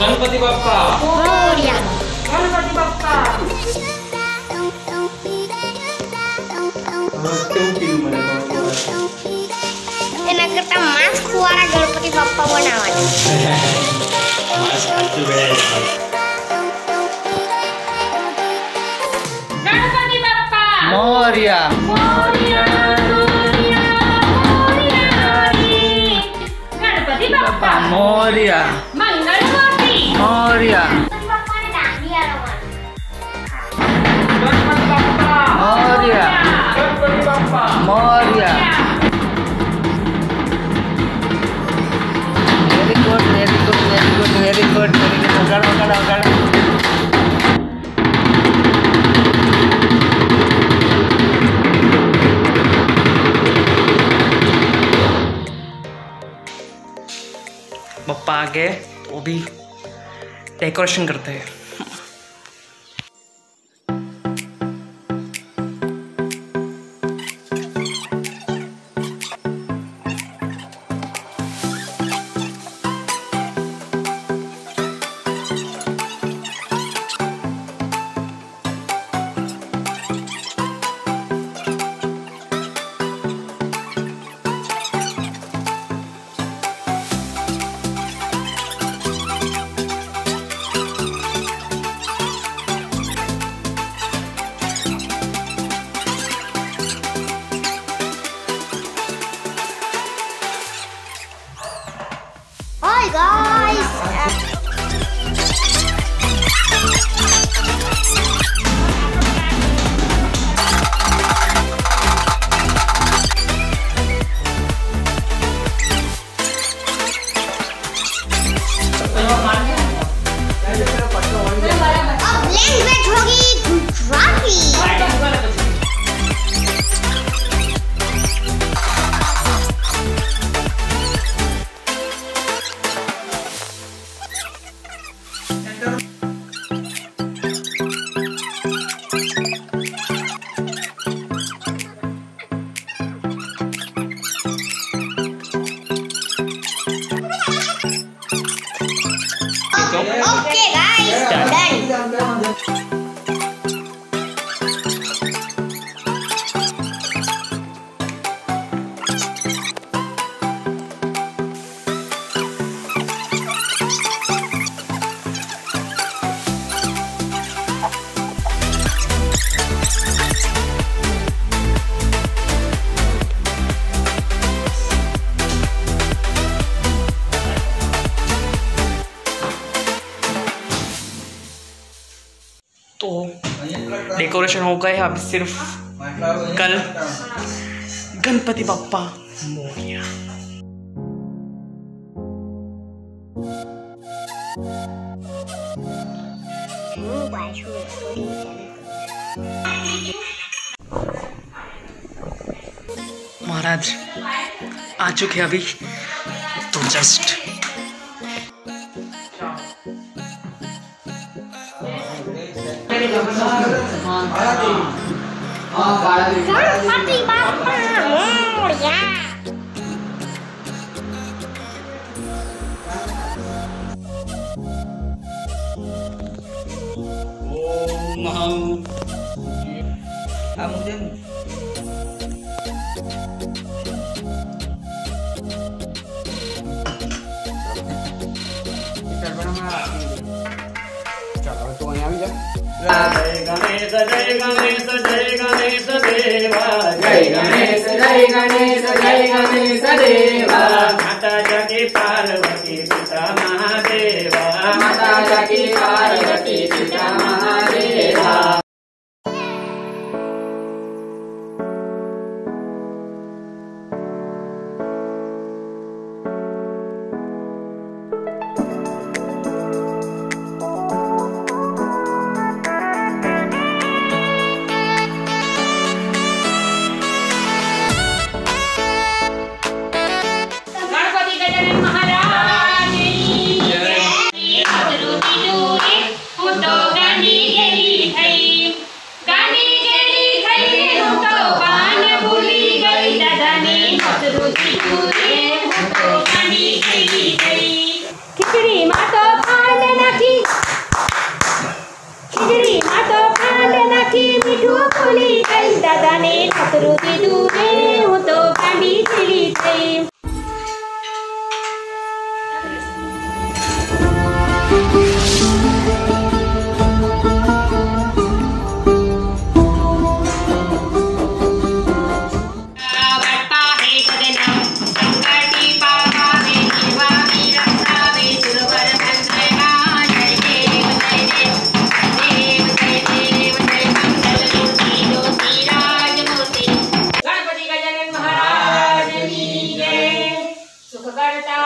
गणपति बाप्पा Moriya Enak ketemu mas suara Ganpati Bappa Wanawan. Mas beda. Moria. Moria, Moria, Moria. Ganpati Bappa. Moria. Moria. Moria. Moria. Very good, very good, very good, very good, very good. Ogar, ogar, ogar. पप्पा आ गए डेकोरेशन करते हैं। and then decoration हो गए अब सिर्फ़ कल गणपति पप्पा मोरिया महाराज आ चुके अभी तो just Party không, Oh yeah. Om Hamdin. Kita bermain. जय गणेश जय गणेश जय गणेश देवा जय गणेश जय गणेश जय गणेश देवा। माता जगी पार्वती पिता महादेवा। माता जगी पार्वती